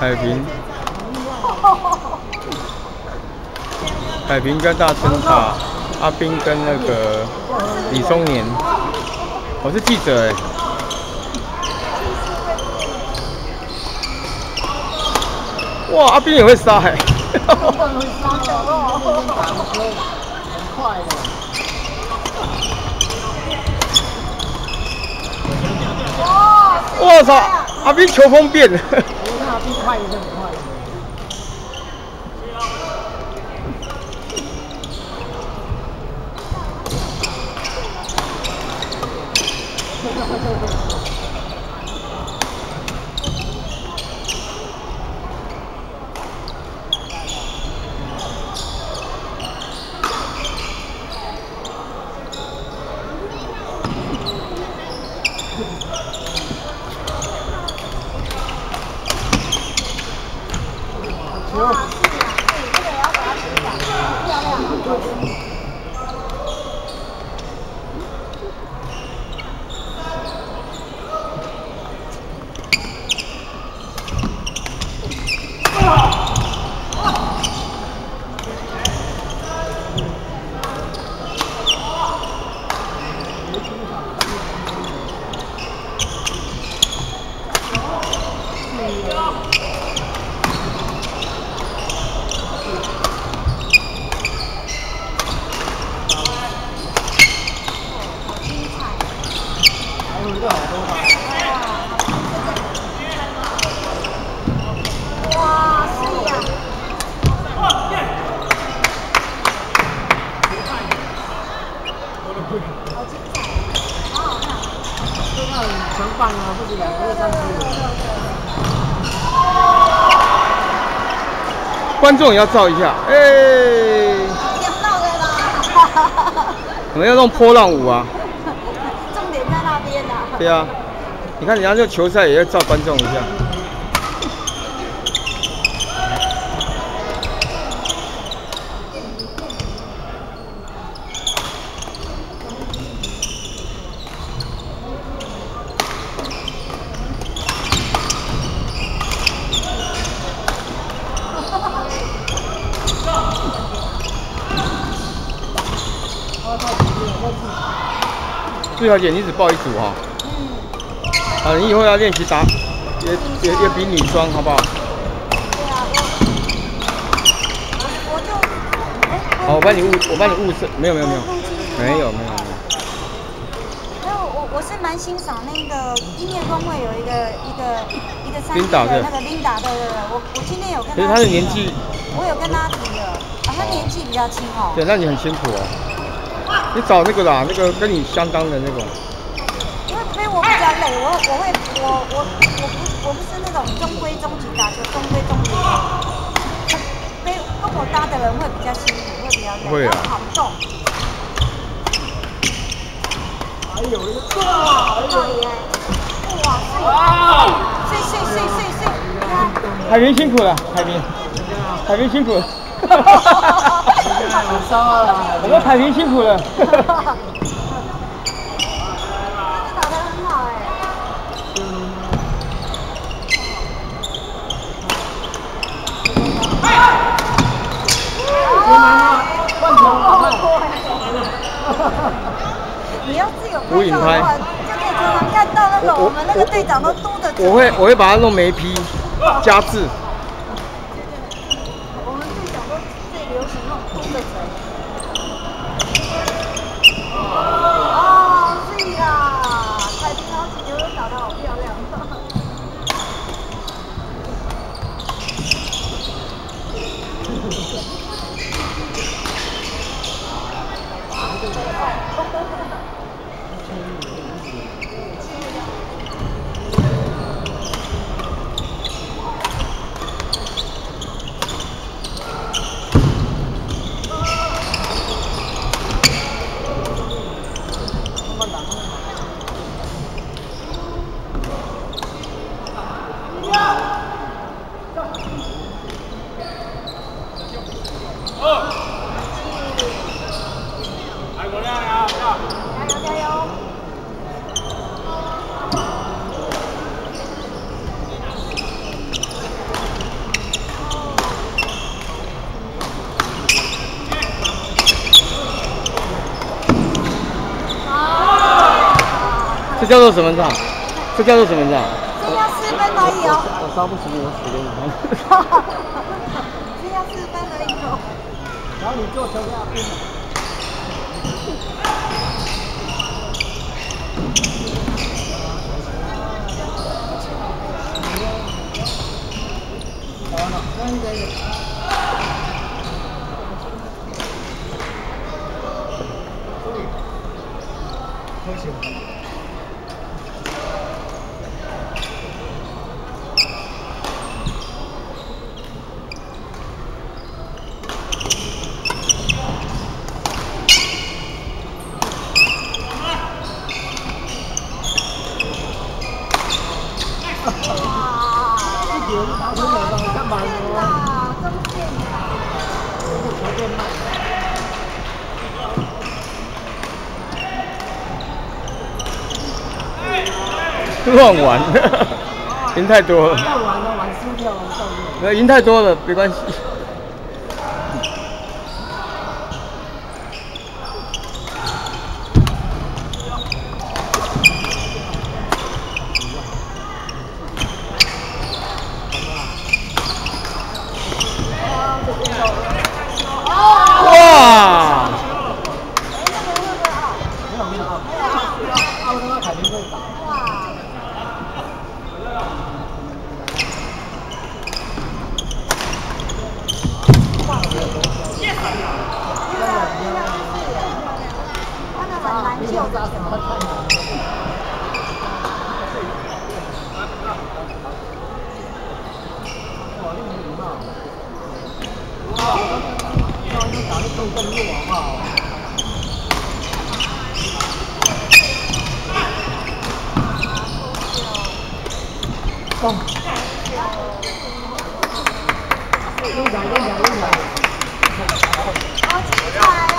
海平，海平跟大春塔，阿斌跟那个李松年，我是记者哎。哇，阿斌也会杀哎。我操！阿斌球风变了。兵一点，一点。快快！阿斌快也是很快。观众也要照一下，哎！可能要弄波浪舞啊！重点在那边呢。对啊，你看人家这球赛也要照观众一下。朱小姐，你只报一组哈。嗯。啊，你以后要练习打，也也也比女双，好不好？对啊，我我就好，我帮你物，我帮你物色，没有没有没有，没有没有没有。我我是蛮欣赏那个音乐工会有一个一个一个三的那个 Linda 的，我我今天有跟。其实他的年纪。我有跟他提了，啊，他年纪比较轻哦。对，那你很辛苦哦。你找那个啦，那个跟你相当的那种。因为因为我比较累，我我会我我我不我不是那种中规中矩打球，中规中矩。跟跟我搭的人会比较辛苦，会比较累，要跑动。还有一个哇，哇，哇，睡睡睡睡睡，海明辛苦了，海明，海明辛苦了。我们海平辛苦了。真的打得很好哎。你要自由拍，就可以常常看到那种我们那个队长都嘟的。我会我会把它弄眉批，加字。Thank you. 这叫做什么账？这叫做什么账？这要四分而已哦。我烧不死你，我死给你看。这要四分而已哦。然后你做成这样冰。好了，那个。休息。哇！一点打出来了，你看满了。哇，真变态！这个球变慢。乱玩，赢太多了。要玩了，玩输掉了，上面。那赢太多了，没关系。哇！没有没有啊，奥特曼肯定会打。哇！他那很难救的球。哇，你没礼貌。哇，那你打的更更弱好不好？动。用脚用脚用脚。好，